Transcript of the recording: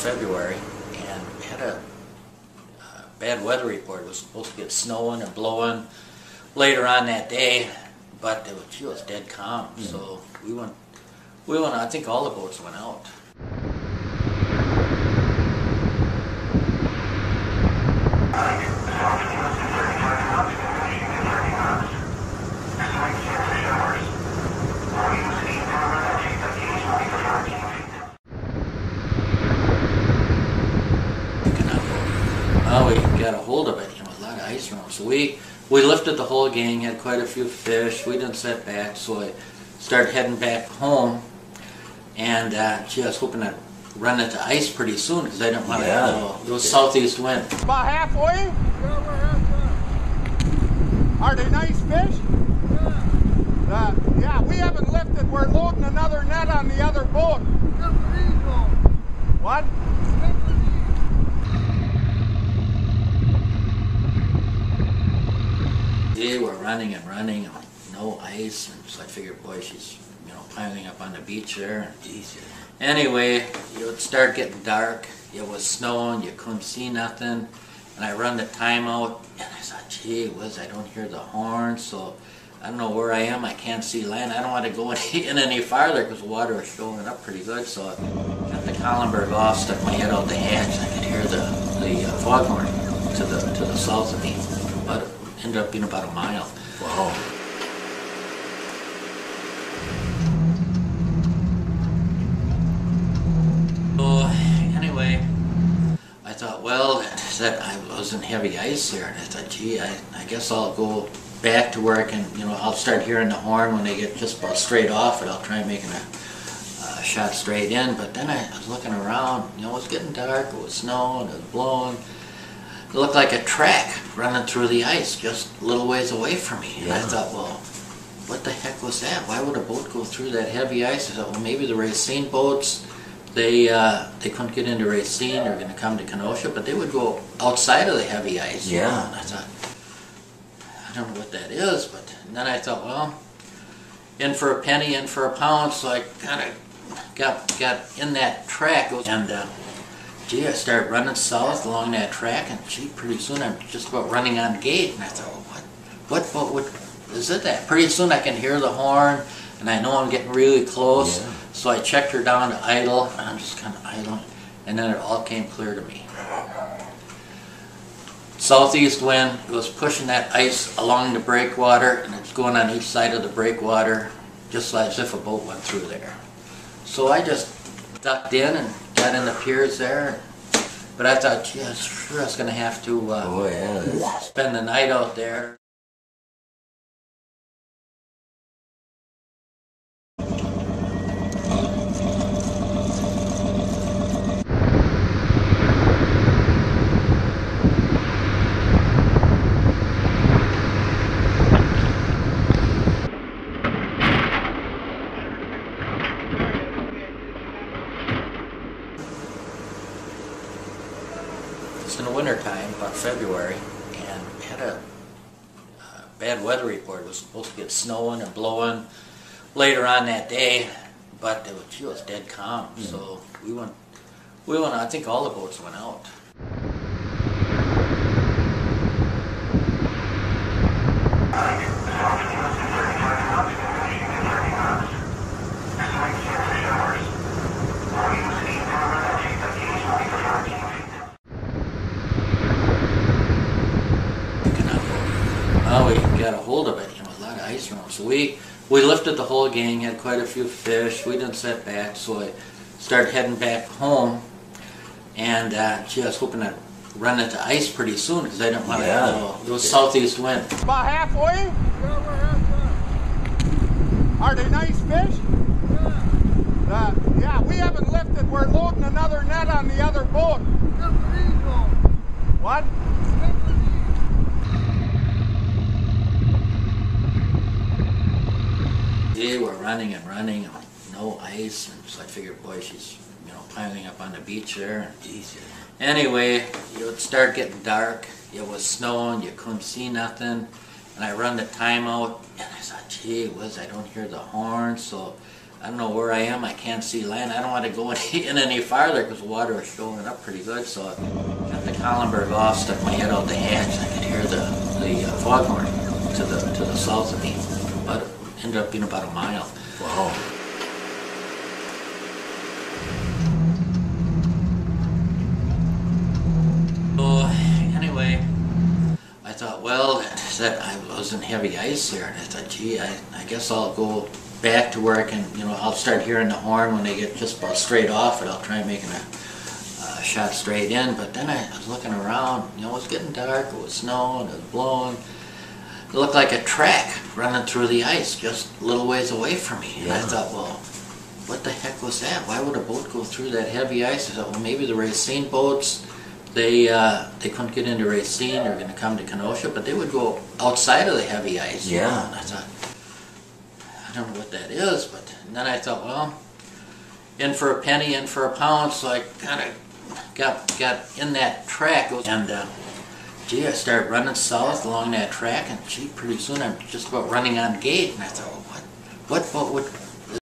February, and we had a uh, bad weather report. It was supposed to get snowing and blowing later on that day, but it was, gee, it was dead calm. So we went, we went. I think all the boats went out. Well, we got a hold of it, you know, a lot of ice around. So we we lifted the whole gang, had quite a few fish. We didn't set back, so I started heading back home. And uh, gee, I was hoping I'd run into ice pretty soon because I didn't want to Yeah. have those southeast wind. About halfway? Are they nice fish? Uh, yeah, we haven't lifted. We're loading another net on the other boat. What? They were running and running, and no ice, and so I figured, boy, she's you know piling up on the beach there. Jesus. Anyway, it would start getting dark. It was snowing. You couldn't see nothing. And I run the timeout, and I thought, gee whiz, I don't hear the horn, so I don't know where I am. I can't see land. I don't want to go in any farther because the water is showing up pretty good. So I got the Kahlenberg off, stuck my head out the hatch. I could hear the the uh, foghorn to the to the south of me, but ended up being about a mile. Wow. So anyway, I thought, well, that I was in heavy ice here, and I thought, gee, I, I guess I'll go back to where I can, you know, I'll start hearing the horn when they get just about straight off, and I'll try making a, a shot straight in. But then I was looking around, you know, it was getting dark, it was snowing, it was blowing. It looked like a track running through the ice just a little ways away from me. And I thought, well, what the heck was that? Why would a boat go through that heavy ice? I thought, well, maybe the Racine boats, they uh, they couldn't get into Racine. They're going to come to Kenosha, but they would go outside of the heavy ice. Yeah. And I thought, I don't know what that is, but and then I thought, well, in for a penny, in for a pound. So I kind of got got in that track, and uh, gee, I started running south along that track, and gee, pretty soon I'm just about running on the gate, and I thought, well, what what what what is it that? Pretty soon I can hear the horn, and I know I'm getting really close. Yeah. So I checked her down to idle, and I'm just kind of idling, and then it all came clear to me. Southeast wind was pushing that ice along the breakwater, and it's going on each side of the breakwater, just as if a boat went through there. So I just ducked in and got in the piers there. But I thought, I'm sure I was going to have to uh, Oh yeah. spend the night out there. It's in the wintertime, about February, and had a uh, bad weather report. It was supposed to get snowing and blowing later on that day, but it was, it was dead calm. So we went, we went. I think all the boats went out. Well, we got a hold of it, you know, a lot of ice around. So we we lifted the whole gang, had quite a few fish. We didn't set back, so I started heading back home. And uh, gee, I was hoping I'd run into ice pretty soon because I didn't want to Yeah. have those southeast wind. About halfway? Are they nice fish? Uh, yeah, we haven't lifted. We're loading another net on the other boat. What? They were running and running, and no ice, and so I figured, boy, she's you know piling up on the beach there. Anyway, it would start getting dark. It was snowing. You couldn't see nothing. And I run the timeout, and I thought, gee whiz, I don't hear the horn. So I don't know where I am. I can't see land. I don't want to go in any farther because the water is showing up pretty good. So I got the Kahlenberg off, stuck my head out the hatch. And I could hear the the uh, foghorn to the to the south of me, ended up being about a mile. Wow. So anyway, I thought, well, that I was in heavy ice here, and I thought, gee, I, I guess I'll go back to where I can, you know, I'll start hearing the horn when they get just about straight off, and I'll try making a, a shot straight in. But then I was looking around, you know, it was getting dark, it was snowing, it was blowing. It looked like a track running through the ice, just a little ways away from me. And I thought, well, what the heck was that? Why would a boat go through that heavy ice? I thought, well, maybe the Racine boats, they uh, they couldn't get into Racine. They're going to come to Kenosha, but they would go outside of the heavy ice. you Yeah. know? And I thought, I don't know what that is, but and then I thought, well, in for a penny, in for a pound. So I kind of got got in that track, and uh, gee, I started running south along that track, and gee, pretty soon I'm just about running on gate, and I thought, well, what? What boat would